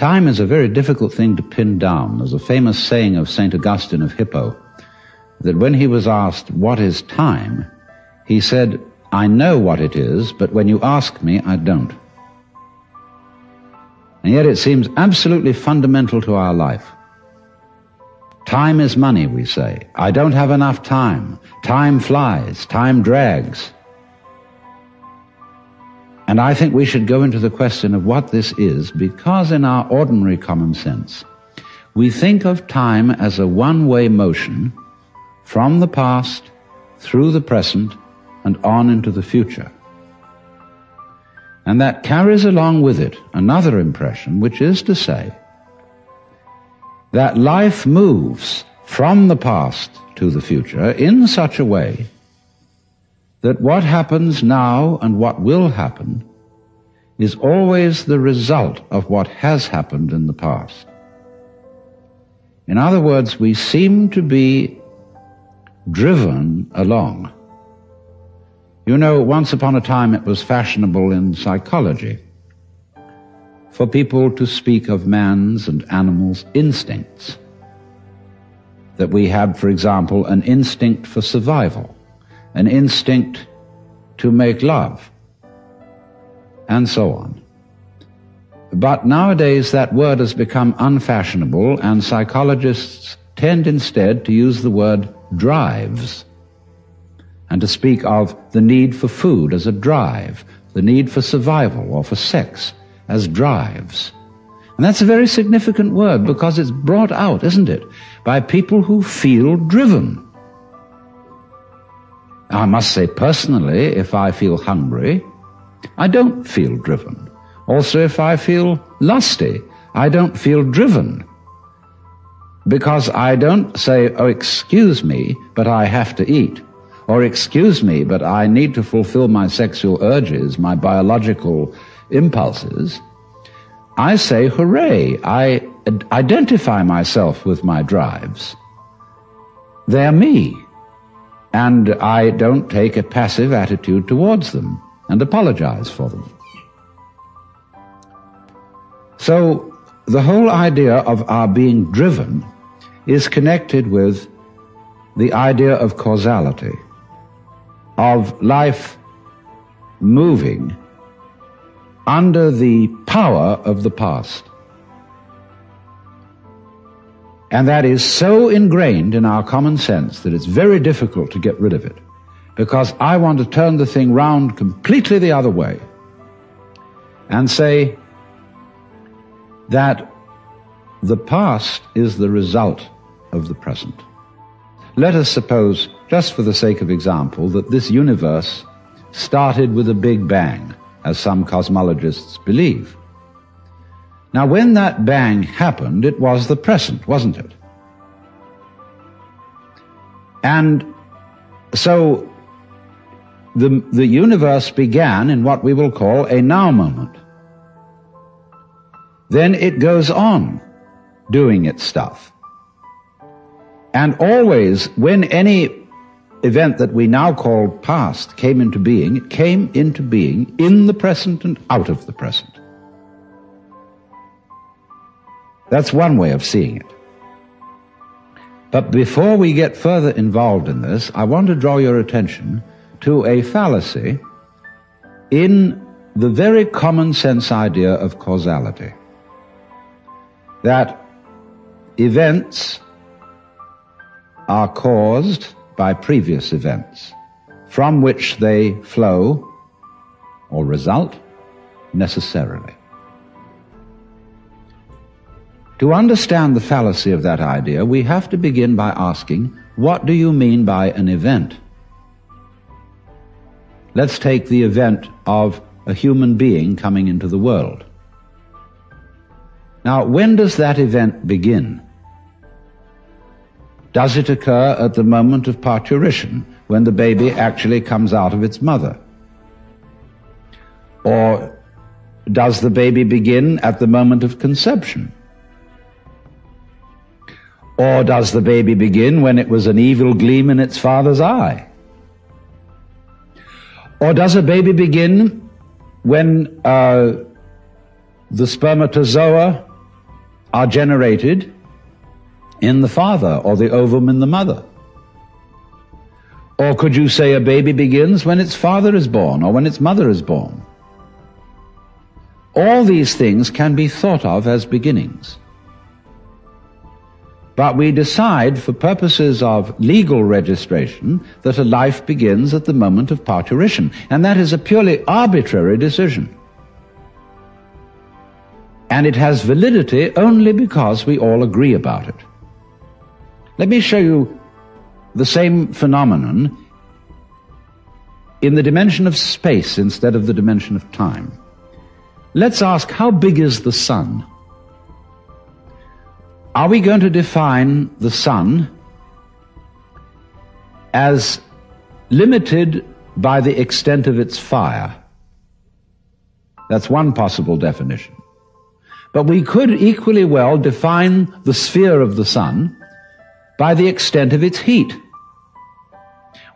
Time is a very difficult thing to pin down. There's a famous saying of St. Augustine of Hippo that when he was asked, What is time? he said, I know what it is, but when you ask me, I don't. And yet it seems absolutely fundamental to our life. Time is money, we say. I don't have enough time. Time flies. Time drags. And I think we should go into the question of what this is because in our ordinary common sense, we think of time as a one-way motion from the past through the present and on into the future. And that carries along with it another impression, which is to say that life moves from the past to the future in such a way that what happens now and what will happen is always the result of what has happened in the past. In other words, we seem to be driven along you know, once upon a time it was fashionable in psychology for people to speak of man's and animals' instincts. That we have, for example, an instinct for survival, an instinct to make love, and so on. But nowadays that word has become unfashionable and psychologists tend instead to use the word drives and to speak of the need for food as a drive, the need for survival or for sex as drives. And that's a very significant word because it's brought out, isn't it, by people who feel driven. I must say personally, if I feel hungry, I don't feel driven. Also, if I feel lusty, I don't feel driven. Because I don't say, oh, excuse me, but I have to eat. Or excuse me, but I need to fulfill my sexual urges, my biological impulses. I say, hooray, I identify myself with my drives. They're me. And I don't take a passive attitude towards them and apologize for them. So the whole idea of our being driven is connected with the idea of causality of life moving under the power of the past. And that is so ingrained in our common sense that it's very difficult to get rid of it. Because I want to turn the thing round completely the other way and say that the past is the result of the present. Let us suppose, just for the sake of example, that this universe started with a big bang, as some cosmologists believe. Now, when that bang happened, it was the present, wasn't it? And so the, the universe began in what we will call a now moment. Then it goes on doing its stuff. And always, when any event that we now call past came into being, it came into being in the present and out of the present. That's one way of seeing it. But before we get further involved in this, I want to draw your attention to a fallacy in the very common sense idea of causality. That events are caused by previous events, from which they flow or result necessarily. To understand the fallacy of that idea, we have to begin by asking, what do you mean by an event? Let's take the event of a human being coming into the world. Now, when does that event begin? Does it occur at the moment of parturition, when the baby actually comes out of its mother? Or does the baby begin at the moment of conception? Or does the baby begin when it was an evil gleam in its father's eye? Or does a baby begin when uh, the spermatozoa are generated in the father or the ovum in the mother. Or could you say a baby begins when its father is born or when its mother is born? All these things can be thought of as beginnings. But we decide for purposes of legal registration that a life begins at the moment of parturition, and that is a purely arbitrary decision. And it has validity only because we all agree about it. Let me show you the same phenomenon in the dimension of space instead of the dimension of time. Let's ask, how big is the sun? Are we going to define the sun as limited by the extent of its fire? That's one possible definition. But we could equally well define the sphere of the sun by the extent of its heat.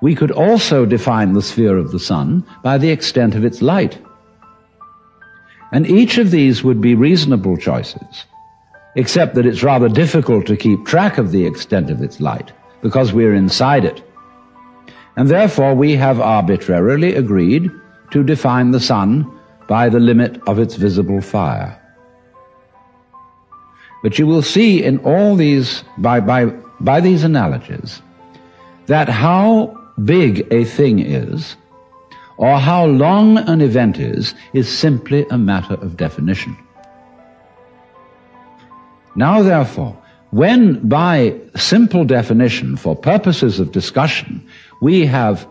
We could also define the sphere of the sun by the extent of its light. And each of these would be reasonable choices, except that it's rather difficult to keep track of the extent of its light, because we're inside it. And therefore we have arbitrarily agreed to define the sun by the limit of its visible fire. But you will see in all these, by, by, by these analogies, that how big a thing is, or how long an event is, is simply a matter of definition. Now therefore, when by simple definition, for purposes of discussion, we have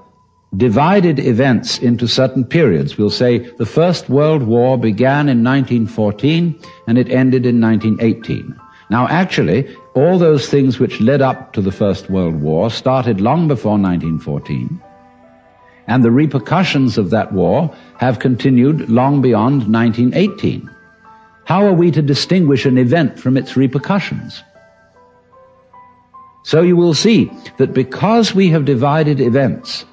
divided events into certain periods. We'll say the First World War began in 1914 and it ended in 1918. Now actually, all those things which led up to the First World War started long before 1914, and the repercussions of that war have continued long beyond 1918. How are we to distinguish an event from its repercussions? So you will see that because we have divided events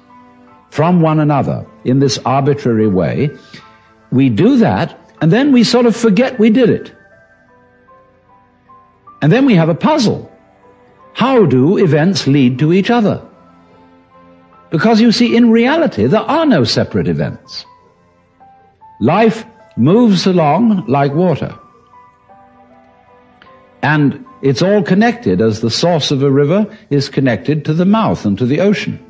from one another in this arbitrary way, we do that and then we sort of forget we did it. And then we have a puzzle. How do events lead to each other? Because you see, in reality, there are no separate events. Life moves along like water. And it's all connected as the source of a river is connected to the mouth and to the ocean.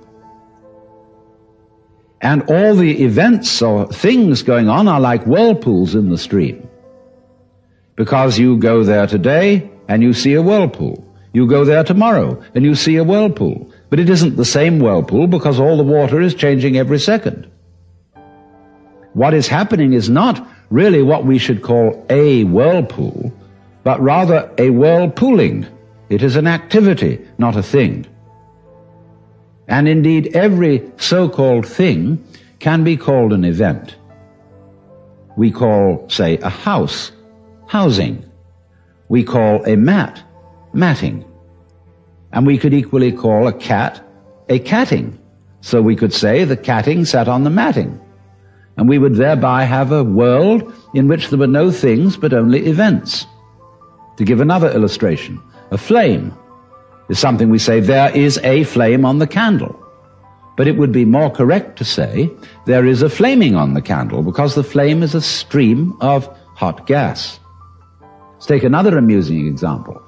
And all the events or things going on are like whirlpools in the stream. Because you go there today and you see a whirlpool. You go there tomorrow and you see a whirlpool. But it isn't the same whirlpool because all the water is changing every second. What is happening is not really what we should call a whirlpool, but rather a whirlpooling. It is an activity, not a thing. And indeed, every so-called thing can be called an event. We call, say, a house, housing. We call a mat, matting. And we could equally call a cat, a catting. So we could say the catting sat on the matting. And we would thereby have a world in which there were no things but only events. To give another illustration, a flame is something we say there is a flame on the candle. But it would be more correct to say there is a flaming on the candle because the flame is a stream of hot gas. Let's take another amusing example.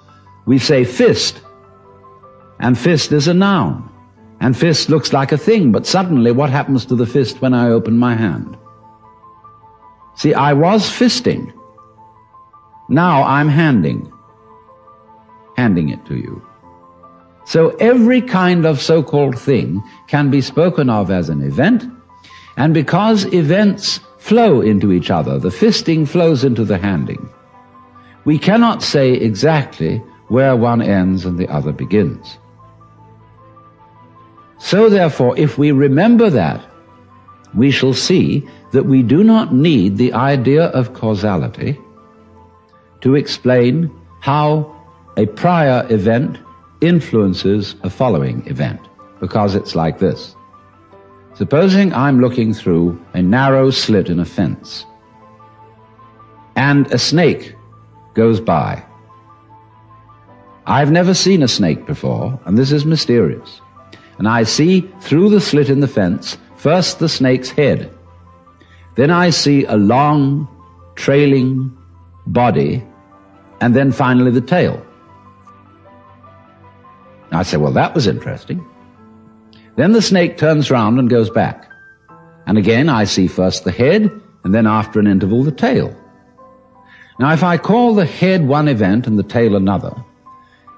We say fist, and fist is a noun. And fist looks like a thing, but suddenly what happens to the fist when I open my hand? See, I was fisting. Now I'm handing. Handing it to you. So every kind of so-called thing can be spoken of as an event, and because events flow into each other, the fisting flows into the handing, we cannot say exactly where one ends and the other begins. So therefore, if we remember that, we shall see that we do not need the idea of causality to explain how a prior event influences a following event, because it's like this. Supposing I'm looking through a narrow slit in a fence, and a snake goes by, I've never seen a snake before, and this is mysterious. And I see through the slit in the fence first the snake's head. Then I see a long, trailing body, and then finally the tail. I say, well, that was interesting. Then the snake turns round and goes back. And again, I see first the head, and then after an interval, the tail. Now, if I call the head one event and the tail another,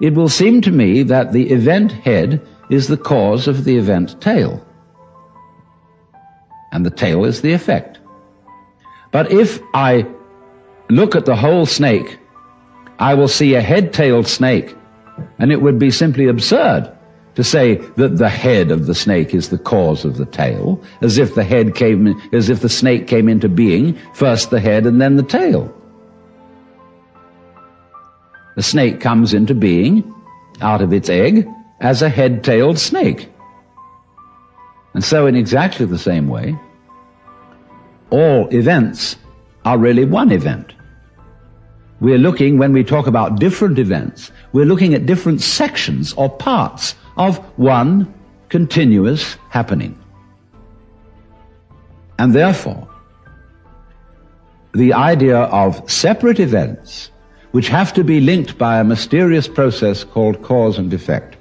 it will seem to me that the event head is the cause of the event tail. And the tail is the effect. But if I look at the whole snake, I will see a head-tailed snake, and it would be simply absurd to say that the head of the snake is the cause of the tail, as if the head came, as if the snake came into being, first the head and then the tail. The snake comes into being out of its egg as a head-tailed snake. And so in exactly the same way, all events are really one event. We're looking, when we talk about different events, we're looking at different sections or parts of one continuous happening. And therefore, the idea of separate events which have to be linked by a mysterious process called cause and effect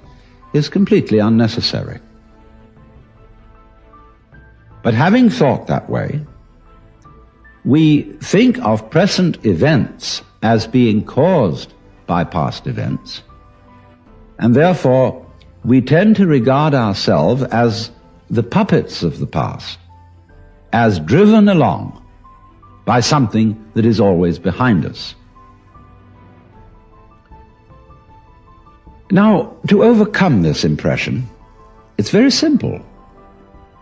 is completely unnecessary. But having thought that way, we think of present events as being caused by past events, and therefore we tend to regard ourselves as the puppets of the past, as driven along by something that is always behind us. Now, to overcome this impression, it's very simple.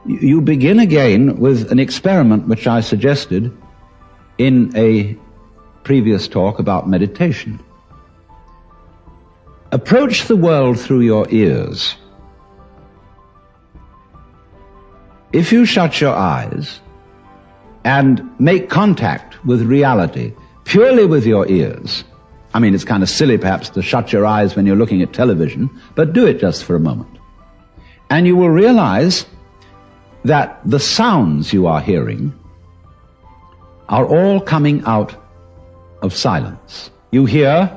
You begin again with an experiment which I suggested in a previous talk about meditation. Approach the world through your ears. If you shut your eyes and make contact with reality purely with your ears, I mean, it's kind of silly perhaps to shut your eyes when you're looking at television, but do it just for a moment. And you will realize that the sounds you are hearing are all coming out of silence. You hear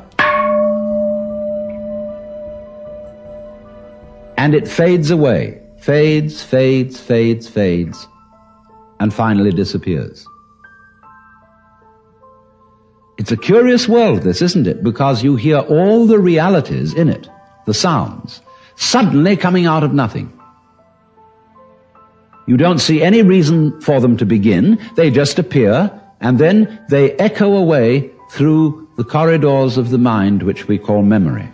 And it fades away, fades, fades, fades, fades, and finally disappears. It's a curious world, this, isn't it? Because you hear all the realities in it, the sounds, suddenly coming out of nothing. You don't see any reason for them to begin. They just appear, and then they echo away through the corridors of the mind which we call memory.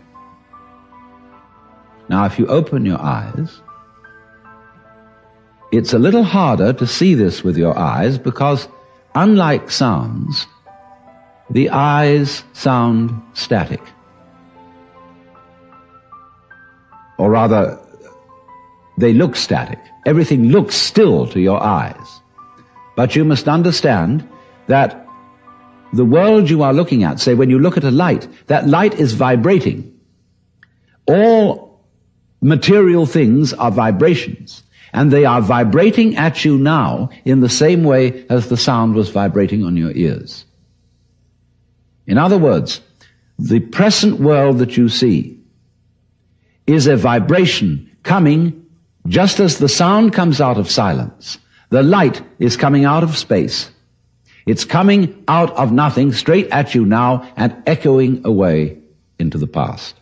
Now, if you open your eyes, it's a little harder to see this with your eyes because, unlike sounds, the eyes sound static. Or rather, they look static. Everything looks still to your eyes. But you must understand that the world you are looking at, say when you look at a light, that light is vibrating. All material things are vibrations. And they are vibrating at you now in the same way as the sound was vibrating on your ears. In other words, the present world that you see is a vibration coming just as the sound comes out of silence. The light is coming out of space. It's coming out of nothing straight at you now and echoing away into the past.